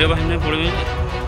table ने पड़ी